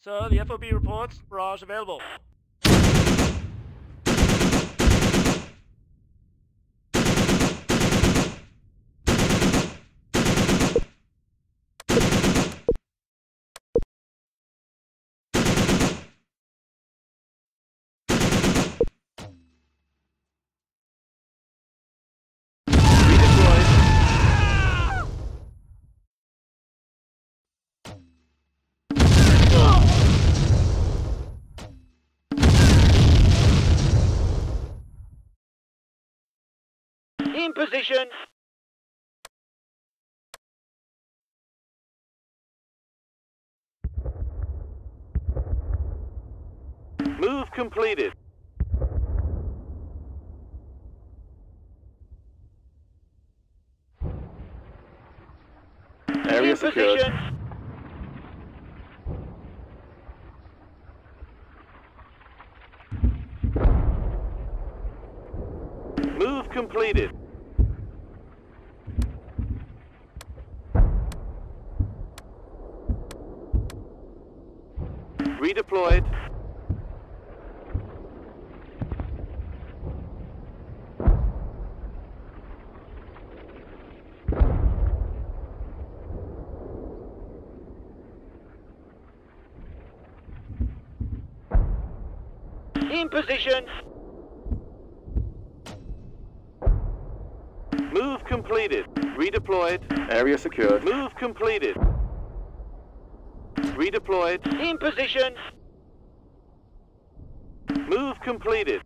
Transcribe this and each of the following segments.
Sir, the FOB reports barrage available. Position. Move completed. Area In secured. position. Move completed. Redeployed. In position. Move completed. Redeployed. Area secured. Move completed. Redeployed. In position. Move completed.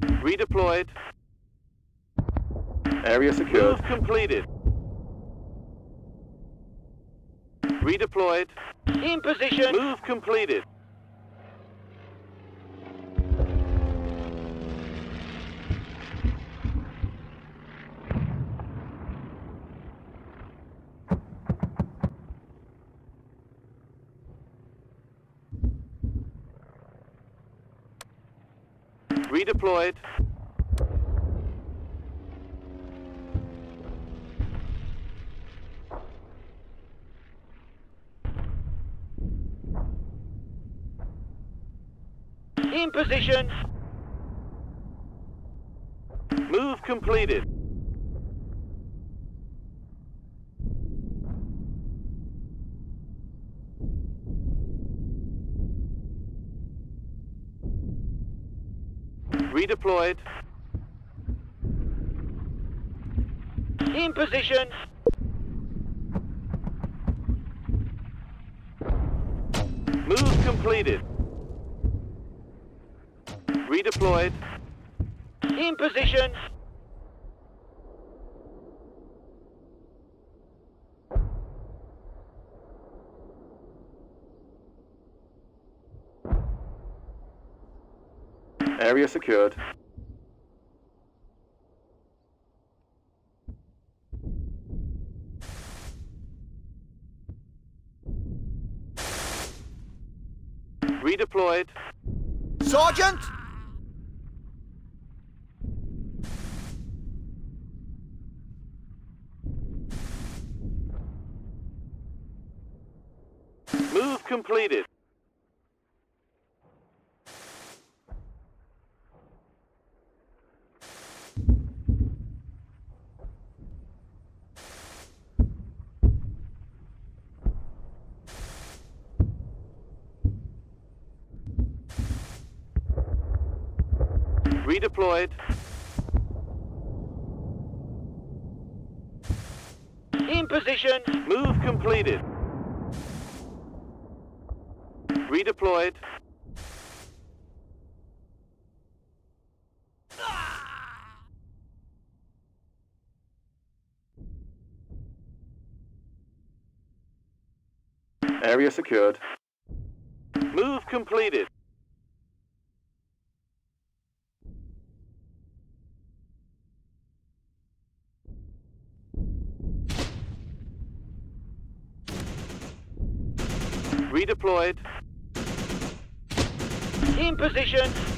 Redeployed. Area secured. Move completed. Redeployed. In position. Move completed. Redeployed. In position. Move completed. Redeployed. In position. Move completed. Redeployed. In position. Area secured. Redeployed. Sergeant! Move completed. Redeployed. In position. Move completed. Redeployed. Area secured. Move completed. Redeployed. In position.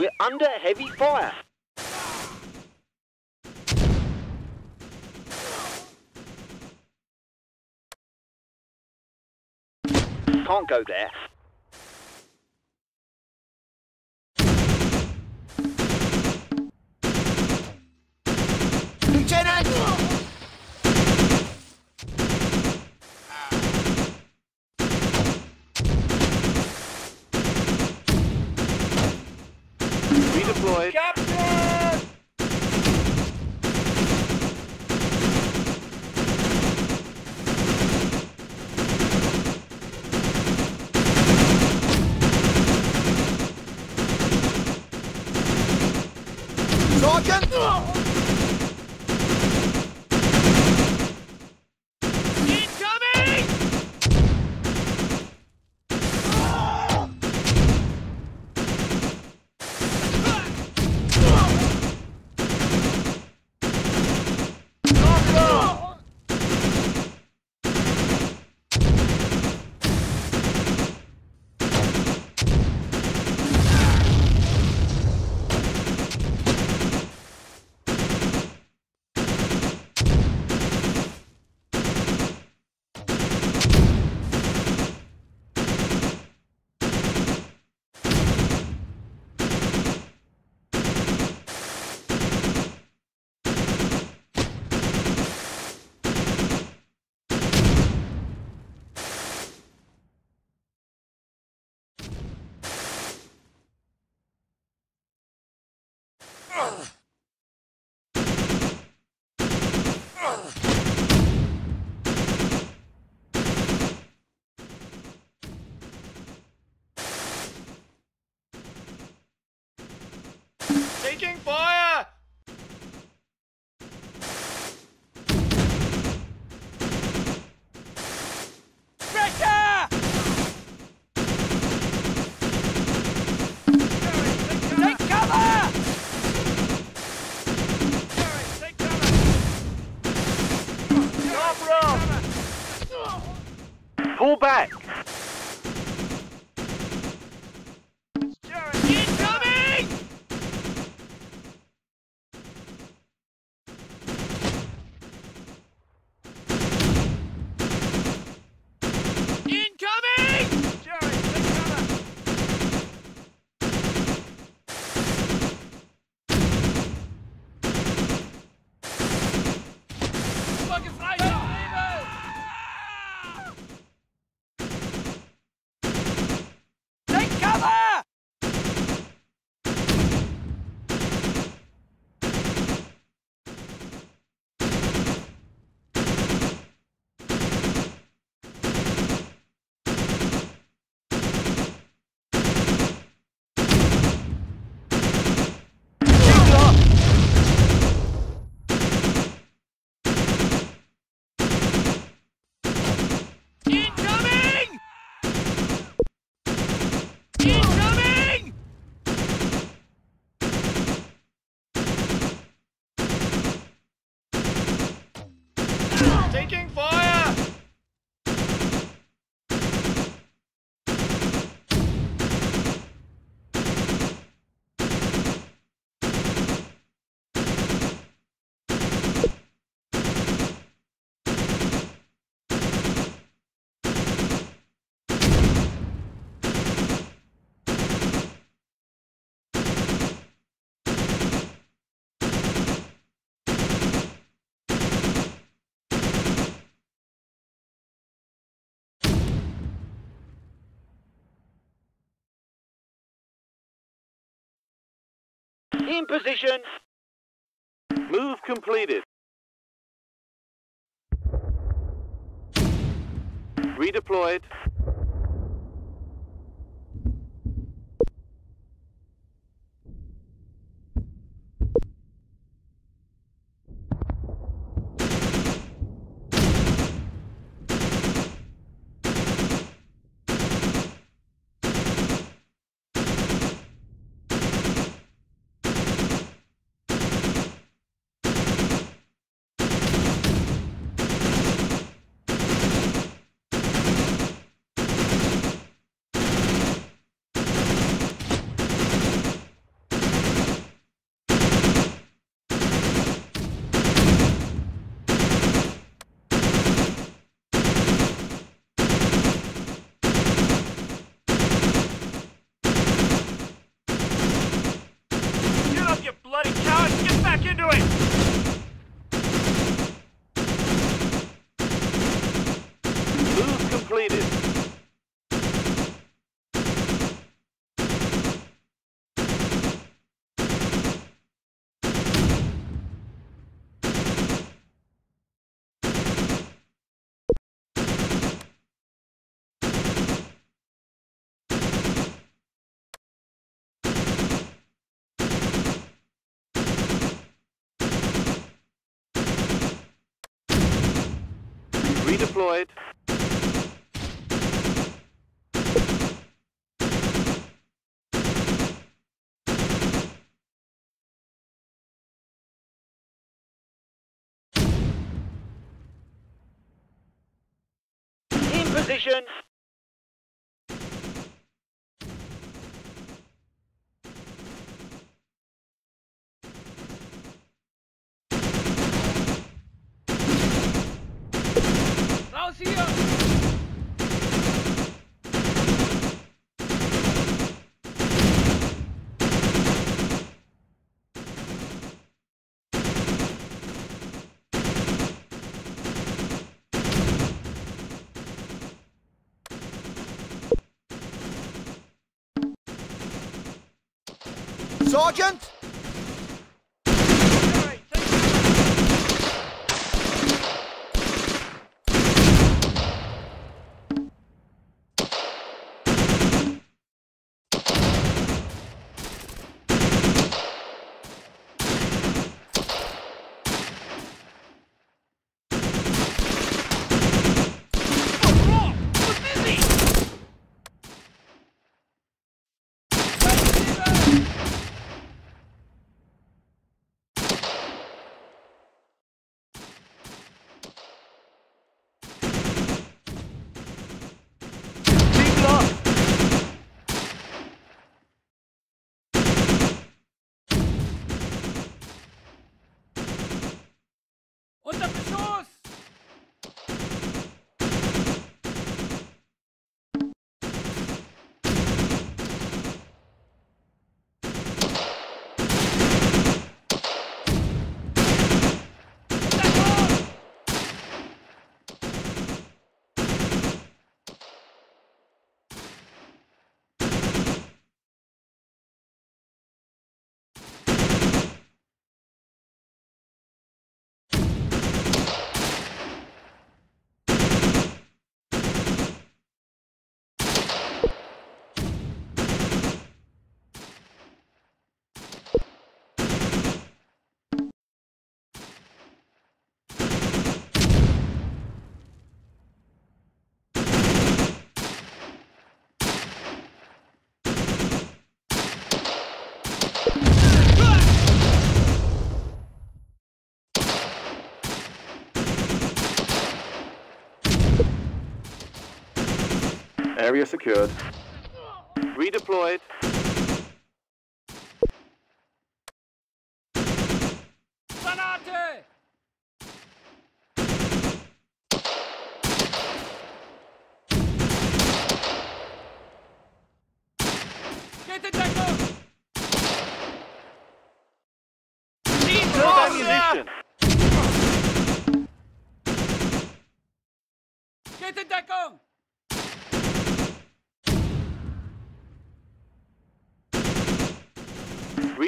We're under heavy fire. Can't go there. Lieutenant! Redeployed. Captain! Sergeant! Incoming! Taking fire! Taking fire! In position. Move completed. Redeployed. into it! Move completed. Redeployed. Position. Raus hier! Sergeant! Area secured. Redeployed.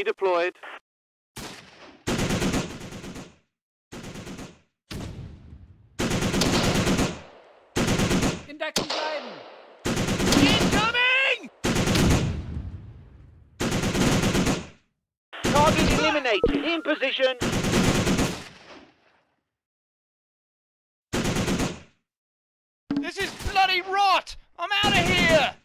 Redeployed. In Deckung bleiben! Incoming! Target eliminated. In position. This is bloody rot! I'm out of here!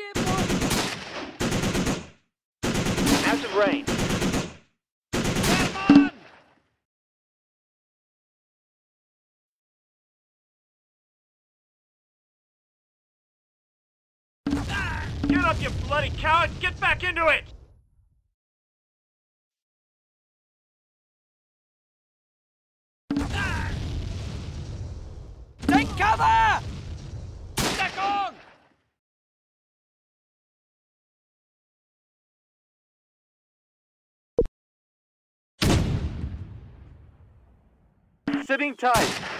Out of range. Ah, get up, you bloody coward! Get back into it! Sitting tight.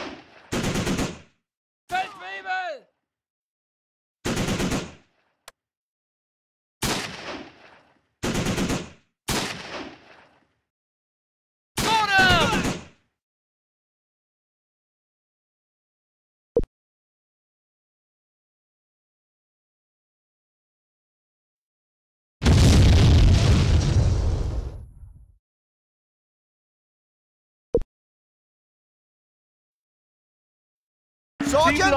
Sergeant!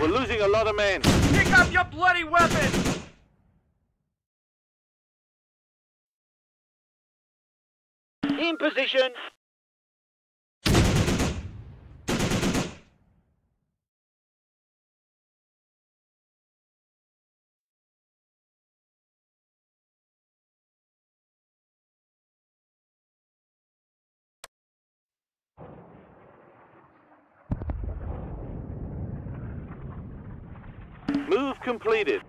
We're losing a lot of men. Pick up your bloody weapon! In position. Move completed.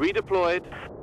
Redeployed.